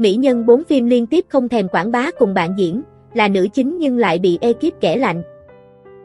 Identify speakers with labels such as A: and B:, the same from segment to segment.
A: Mỹ nhân bốn phim liên tiếp không thèm quảng bá cùng bạn diễn, là nữ chính nhưng lại bị ekip kẻ lạnh.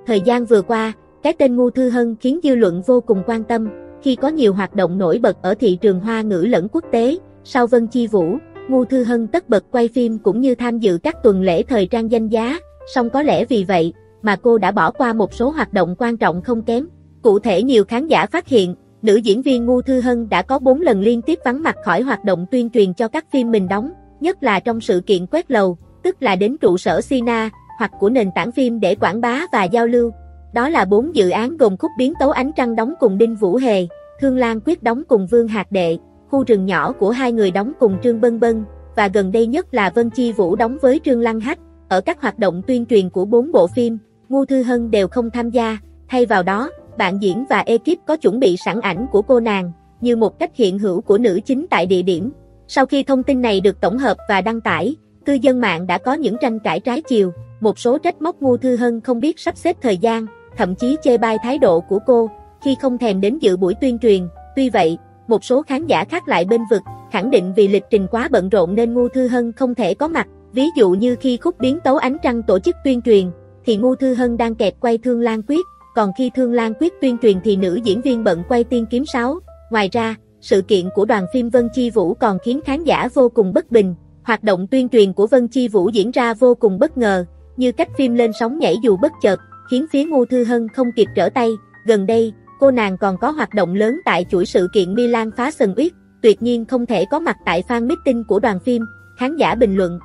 A: Thời gian vừa qua, cái tên Ngu Thư Hân khiến dư luận vô cùng quan tâm, khi có nhiều hoạt động nổi bật ở thị trường hoa ngữ lẫn quốc tế, sau Vân Chi Vũ, Ngu Thư Hân tất bật quay phim cũng như tham dự các tuần lễ thời trang danh giá, song có lẽ vì vậy mà cô đã bỏ qua một số hoạt động quan trọng không kém. Cụ thể nhiều khán giả phát hiện, nữ diễn viên Ngu Thư Hân đã có 4 lần liên tiếp vắng mặt khỏi hoạt động tuyên truyền cho các phim mình đóng, nhất là trong sự kiện quét lầu, tức là đến trụ sở Sina hoặc của nền tảng phim để quảng bá và giao lưu. Đó là bốn dự án gồm khúc biến tấu ánh trăng đóng cùng Đinh Vũ Hề, Thương Lan Quyết đóng cùng Vương Hạc Đệ, khu rừng nhỏ của hai người đóng cùng Trương Bân Bân, và gần đây nhất là Vân Chi Vũ đóng với Trương Lăng Hách. Ở các hoạt động tuyên truyền của bốn bộ phim, Ngu Thư Hân đều không tham gia, thay vào đó, bạn diễn và ekip có chuẩn bị sẵn ảnh của cô nàng, như một cách hiện hữu của nữ chính tại địa điểm. Sau khi thông tin này được tổng hợp và đăng tải, cư dân mạng đã có những tranh cãi trái chiều, một số trách móc Ngu Thư Hân không biết sắp xếp thời gian, thậm chí chê bai thái độ của cô, khi không thèm đến dự buổi tuyên truyền. Tuy vậy, một số khán giả khác lại bên vực, khẳng định vì lịch trình quá bận rộn nên Ngu Thư Hân không thể có mặt. Ví dụ như khi khúc biến tấu ánh trăng tổ chức tuyên truyền, thì Ngu Thư Hân đang kẹt quay Thương Lan Quyết, còn khi Thương Lan Quyết tuyên truyền thì nữ diễn viên bận quay Tiên Kiếm 6. Ngoài ra, sự kiện của đoàn phim Vân Chi Vũ còn khiến khán giả vô cùng bất bình. Hoạt động tuyên truyền của Vân Chi Vũ diễn ra vô cùng bất ngờ, như cách phim lên sóng nhảy dù bất chợt, khiến phía Ngô Thư Hân không kịp trở tay. Gần đây, cô nàng còn có hoạt động lớn tại chuỗi sự kiện Milan phá sân uyết, tuyệt nhiên không thể có mặt tại fan meeting của đoàn phim, khán giả bình luận.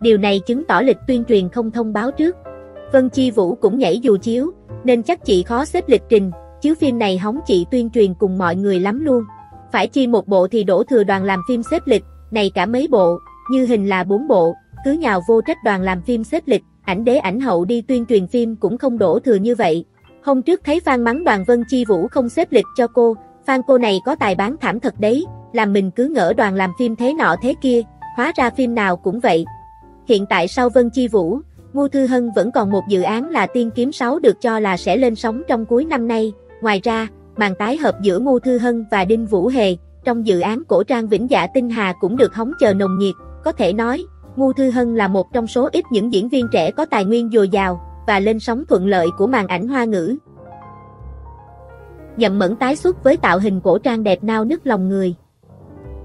A: Điều này chứng tỏ lịch tuyên truyền không thông báo trước. Vân Chi Vũ cũng nhảy dù chiếu, nên chắc chị khó xếp lịch trình, chiếu phim này hóng chị tuyên truyền cùng mọi người lắm luôn. Phải chi một bộ thì đổ thừa đoàn làm phim xếp lịch, này cả mấy bộ, như hình là bốn bộ, cứ nhào vô trách đoàn làm phim xếp lịch, ảnh đế ảnh hậu đi tuyên truyền phim cũng không đổ thừa như vậy. Hôm trước thấy fan mắng đoàn Vân Chi Vũ không xếp lịch cho cô, fan cô này có tài bán thảm thật đấy, làm mình cứ ngỡ đoàn làm phim thế nọ thế kia, hóa ra phim nào cũng vậy. Hiện tại sau Vân Chi Vũ, Ngô Thư Hân vẫn còn một dự án là Tiên Kiếm 6 được cho là sẽ lên sóng trong cuối năm nay. Ngoài ra, màn tái hợp giữa Ngô Thư Hân và Đinh Vũ Hề trong dự án cổ trang Vĩnh Dạ Tinh Hà cũng được hóng chờ nồng nhiệt. Có thể nói, Ngô Thư Hân là một trong số ít những diễn viên trẻ có tài nguyên dồi dào và lên sóng thuận lợi của màn ảnh hoa ngữ. Nhậm Mẫn tái xuất với tạo hình cổ trang đẹp nao nức lòng người.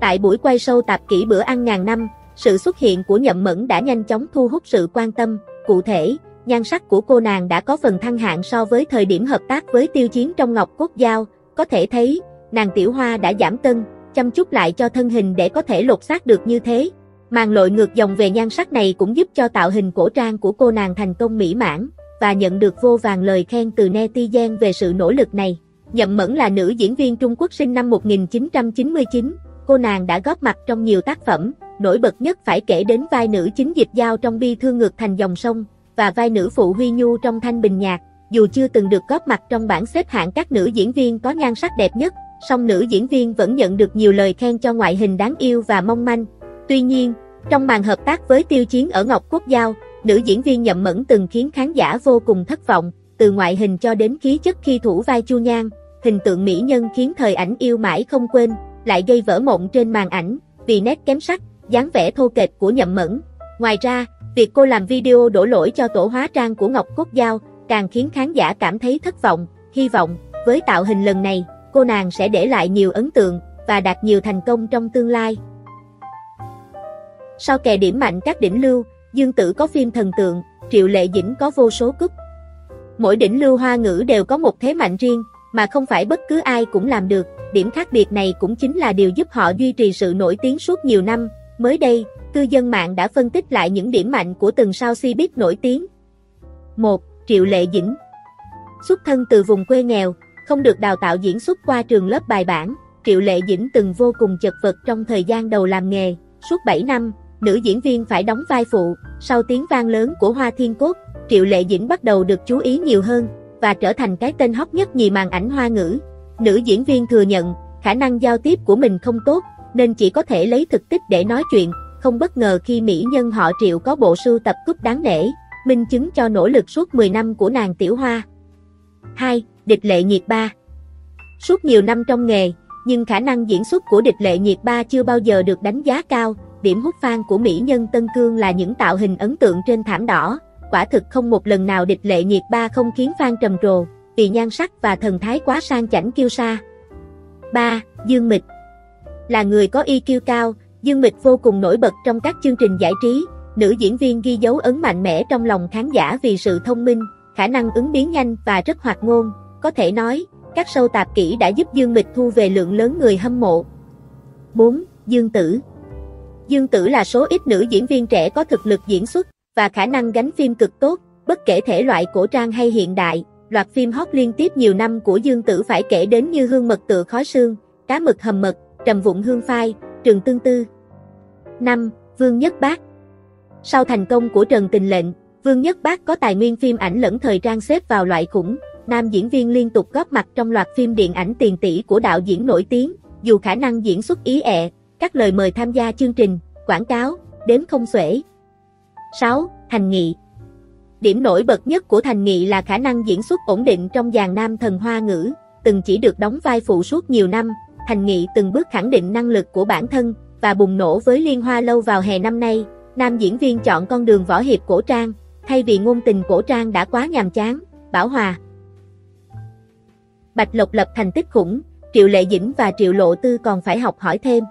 A: Tại buổi quay show tạp kỹ bữa ăn ngàn năm, sự xuất hiện của Nhậm Mẫn đã nhanh chóng thu hút sự quan tâm, cụ thể, nhan sắc của cô nàng đã có phần thăng hạng so với thời điểm hợp tác với tiêu chiến trong Ngọc quốc Giao, có thể thấy, nàng Tiểu Hoa đã giảm cân, chăm chút lại cho thân hình để có thể lột xác được như thế. Màn lội ngược dòng về nhan sắc này cũng giúp cho tạo hình cổ trang của cô nàng thành công mỹ mãn, và nhận được vô vàng lời khen từ netizen về sự nỗ lực này. Nhậm Mẫn là nữ diễn viên Trung Quốc sinh năm 1999, cô nàng đã góp mặt trong nhiều tác phẩm, nổi bật nhất phải kể đến vai nữ chính dịch giao trong bi thương ngược thành dòng sông, và vai nữ phụ Huy Nhu trong Thanh Bình Nhạc. Dù chưa từng được góp mặt trong bảng xếp hạng các nữ diễn viên có nhan sắc đẹp nhất, song nữ diễn viên vẫn nhận được nhiều lời khen cho ngoại hình đáng yêu và mong manh. Tuy nhiên, trong màn hợp tác với Tiêu Chiến ở Ngọc Quốc Giao, nữ diễn viên Nhậm Mẫn từng khiến khán giả vô cùng thất vọng, từ ngoại hình cho đến khí chất khi thủ vai Chu Nhan, hình tượng mỹ nhân khiến thời ảnh yêu mãi không quên, lại gây vỡ mộng trên màn ảnh, vì nét kém sắc, dáng vẻ thô kệch của Nhậm Mẫn. Ngoài ra, việc cô làm video đổ lỗi cho tổ hóa trang của Ngọc Cốt Giao càng khiến khán giả cảm thấy thất vọng, hy vọng, với tạo hình lần này, cô nàng sẽ để lại nhiều ấn tượng và đạt nhiều thành công trong tương lai. Sau kè điểm mạnh các đỉnh lưu, Dương Tử có phim thần tượng, Triệu Lệ Dĩnh có vô số cúp. Mỗi đỉnh lưu hoa ngữ đều có một thế mạnh riêng, mà không phải bất cứ ai cũng làm được. Điểm khác biệt này cũng chính là điều giúp họ duy trì sự nổi tiếng suốt nhiều năm. Mới đây, cư dân mạng đã phân tích lại những điểm mạnh của từng sao si biết nổi tiếng. 1. Triệu Lệ Dĩnh Xuất thân từ vùng quê nghèo, không được đào tạo diễn xuất qua trường lớp bài bản, Triệu Lệ Dĩnh từng vô cùng chật vật trong thời gian đầu làm nghề. Suốt 7 năm, nữ diễn viên phải đóng vai phụ, sau tiếng vang lớn của Hoa Thiên Cốt, Triệu Lệ Dĩnh bắt đầu được chú ý nhiều hơn, và trở thành cái tên hot nhất nhì màn ảnh hoa ngữ. Nữ diễn viên thừa nhận, khả năng giao tiếp của mình không tốt, nên chỉ có thể lấy thực tích để nói chuyện, không bất ngờ khi mỹ nhân họ Triệu có bộ sưu tập cúp đáng nể, minh chứng cho nỗ lực suốt 10 năm của nàng Tiểu Hoa. 2. Địch lệ nhiệt ba Suốt nhiều năm trong nghề, nhưng khả năng diễn xuất của địch lệ nhiệt ba chưa bao giờ được đánh giá cao, điểm hút fan của mỹ nhân Tân Cương là những tạo hình ấn tượng trên thảm đỏ, quả thực không một lần nào địch lệ nhiệt ba không khiến fan trầm trồ, vì nhan sắc và thần thái quá sang chảnh kiêu sa. 3. Dương Mịch là người có EQ cao, Dương Mịch vô cùng nổi bật trong các chương trình giải trí, nữ diễn viên ghi dấu ấn mạnh mẽ trong lòng khán giả vì sự thông minh, khả năng ứng biến nhanh và rất hoạt ngôn, có thể nói, các sâu tạp kỹ đã giúp Dương Mịch thu về lượng lớn người hâm mộ. 4. Dương Tử Dương Tử là số ít nữ diễn viên trẻ có thực lực diễn xuất và khả năng gánh phim cực tốt, bất kể thể loại cổ trang hay hiện đại. Loạt phim hot liên tiếp nhiều năm của Dương Tử phải kể đến như Hương mật tựa khói sương, Cá mực hầm mật, Trầm vụng hương phai, Trường Tương Tư. 5. Vương Nhất Bác Sau thành công của Trần Tình Lệnh, Vương Nhất Bác có tài nguyên phim ảnh lẫn thời trang xếp vào loại khủng, nam diễn viên liên tục góp mặt trong loạt phim điện ảnh tiền tỷ của đạo diễn nổi tiếng, dù khả năng diễn xuất ý ẹ, các lời mời tham gia chương trình, quảng cáo, đến không xuể. 6. Thành Nghị Điểm nổi bật nhất của Thành Nghị là khả năng diễn xuất ổn định trong dàn nam thần hoa ngữ, từng chỉ được đóng vai phụ suốt nhiều năm, Thành Nghị từng bước khẳng định năng lực của bản thân và bùng nổ với Liên Hoa lâu vào hè năm nay, nam diễn viên chọn con đường võ hiệp cổ trang, thay vì ngôn tình cổ trang đã quá nhàm chán, Bảo Hòa. Bạch Lộc lập thành tích khủng, Triệu Lệ Dĩnh và Triệu Lộ Tư còn phải học hỏi thêm.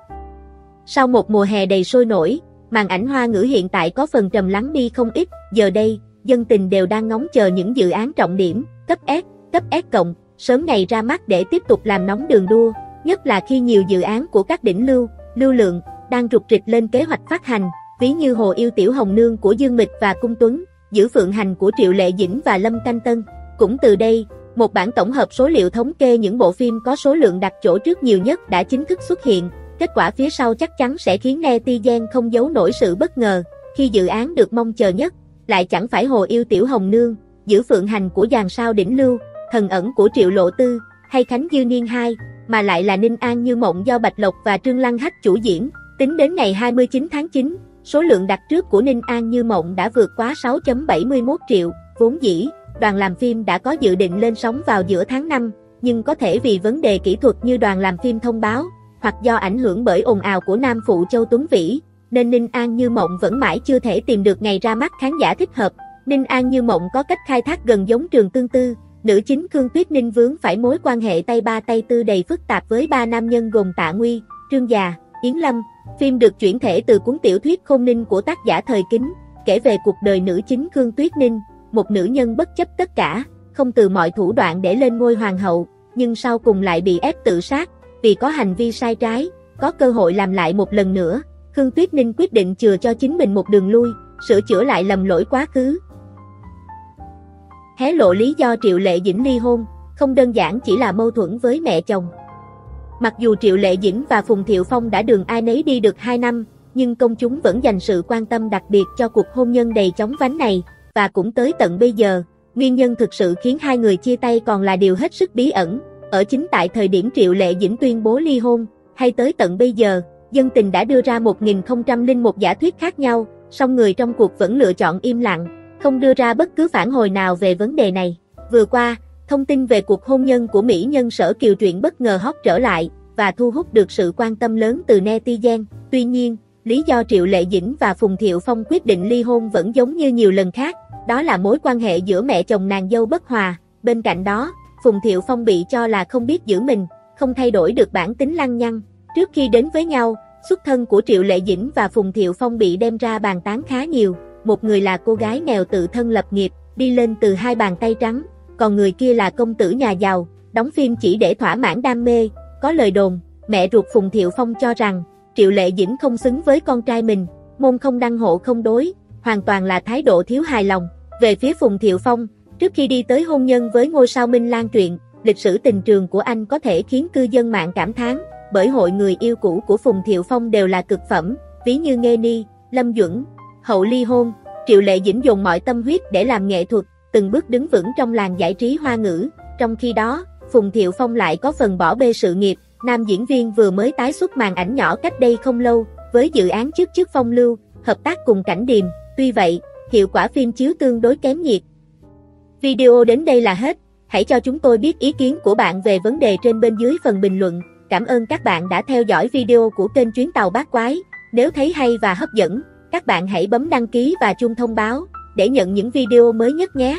A: Sau một mùa hè đầy sôi nổi, màn ảnh hoa ngữ hiện tại có phần trầm lắng đi không ít, giờ đây, dân tình đều đang ngóng chờ những dự án trọng điểm, cấp S, cấp S cộng, sớm ngày ra mắt để tiếp tục làm nóng đường đua, nhất là khi nhiều dự án của các đỉnh lưu, lưu lượng, đang rục rịch lên kế hoạch phát hành, ví như Hồ Yêu Tiểu Hồng Nương của Dương Mịch và Cung Tuấn, Giữ Phượng Hành của Triệu Lệ Dĩnh và Lâm Canh Tân. Cũng từ đây, một bản tổng hợp số liệu thống kê những bộ phim có số lượng đặt chỗ trước nhiều nhất đã chính thức xuất hiện, kết quả phía sau chắc chắn sẽ khiến netizen không giấu nổi sự bất ngờ, khi dự án được mong chờ nhất, lại chẳng phải Hồ Yêu Tiểu Hồng Nương, Giữ Phượng Hành của dàn sao đỉnh lưu, Thần ẩn của Triệu Lộ Tư, hay Khánh Dư Niên 2, mà lại là Ninh An Như Mộng do Bạch Lộc và Trương Lăng Hách chủ diễn, tính đến ngày 29 tháng 9, số lượng đặt trước của Ninh An Như Mộng đã vượt quá 6.71 triệu, vốn dĩ, đoàn làm phim đã có dự định lên sóng vào giữa tháng 5, nhưng có thể vì vấn đề kỹ thuật như đoàn làm phim thông báo, hoặc do ảnh hưởng bởi ồn ào của nam phụ Châu Tuấn Vĩ, nên Ninh An Như Mộng vẫn mãi chưa thể tìm được ngày ra mắt khán giả thích hợp. Ninh An Như Mộng có cách khai thác gần giống trường tương tư, nữ chính Khương Tuyết Ninh vướng phải mối quan hệ tay ba tay tư đầy phức tạp với ba nam nhân gồm Tạ Nguy, Trương Già, Yến Lâm. Phim được chuyển thể từ cuốn tiểu thuyết Khôn Ninh của tác giả thời kính, kể về cuộc đời nữ chính Khương Tuyết Ninh, một nữ nhân bất chấp tất cả, không từ mọi thủ đoạn để lên ngôi hoàng hậu, nhưng sau cùng lại bị ép tự sát, vì có hành vi sai trái, có cơ hội làm lại một lần nữa, Khương Tuyết Ninh quyết định chừa cho chính mình một đường lui, sửa chữa lại lầm lỗi quá khứ. Hé lộ lý do Triệu Lệ Dĩnh ly hôn, không đơn giản chỉ là mâu thuẫn với mẹ chồng. Mặc dù Triệu Lệ Dĩnh và Phùng Thiệu Phong đã đường ai nấy đi được 2 năm, nhưng công chúng vẫn dành sự quan tâm đặc biệt cho cuộc hôn nhân đầy chóng vánh này, và cũng tới tận bây giờ, nguyên nhân thực sự khiến hai người chia tay còn là điều hết sức bí ẩn, ở chính tại thời điểm Triệu Lệ Dĩnh tuyên bố ly hôn, hay tới tận bây giờ, dân tình đã đưa ra 1001 giả thuyết khác nhau, song người trong cuộc vẫn lựa chọn im lặng, không đưa ra bất cứ phản hồi nào về vấn đề này. Vừa qua, thông tin về cuộc hôn nhân của Mỹ nhân sở kiều truyện bất ngờ hot trở lại, và thu hút được sự quan tâm lớn từ netizen. Tuy nhiên, lý do Triệu Lệ Dĩnh và Phùng Thiệu Phong quyết định ly hôn vẫn giống như nhiều lần khác, đó là mối quan hệ giữa mẹ chồng nàng dâu bất hòa. Bên cạnh đó, Phùng Thiệu Phong bị cho là không biết giữ mình, không thay đổi được bản tính lăng nhăng. Trước khi đến với nhau, xuất thân của Triệu Lệ Dĩnh và Phùng Thiệu Phong bị đem ra bàn tán khá nhiều. Một người là cô gái nghèo tự thân lập nghiệp, đi lên từ hai bàn tay trắng, còn người kia là công tử nhà giàu, đóng phim chỉ để thỏa mãn đam mê. Có lời đồn, mẹ ruột Phùng Thiệu Phong cho rằng, Triệu Lệ Dĩnh không xứng với con trai mình, môn không đăng hộ không đối, hoàn toàn là thái độ thiếu hài lòng. Về phía Phùng Thiệu Phong, Trước khi đi tới hôn nhân với ngôi sao Minh Lan truyện, lịch sử tình trường của anh có thể khiến cư dân mạng cảm thán, bởi hội người yêu cũ của Phùng Thiệu Phong đều là cực phẩm, ví như Nghê Ni, Lâm Duẩn, hậu ly hôn, Triệu Lệ Dĩnh dùng mọi tâm huyết để làm nghệ thuật, từng bước đứng vững trong làng giải trí hoa ngữ, trong khi đó, Phùng Thiệu Phong lại có phần bỏ bê sự nghiệp, nam diễn viên vừa mới tái xuất màn ảnh nhỏ cách đây không lâu, với dự án trước trước phong lưu, hợp tác cùng cảnh điềm, tuy vậy, hiệu quả phim chiếu tương đối kém nhiệt, Video đến đây là hết, hãy cho chúng tôi biết ý kiến của bạn về vấn đề trên bên dưới phần bình luận. Cảm ơn các bạn đã theo dõi video của kênh Chuyến Tàu Bát Quái. Nếu thấy hay và hấp dẫn, các bạn hãy bấm đăng ký và chuông thông báo để nhận những video mới nhất nhé.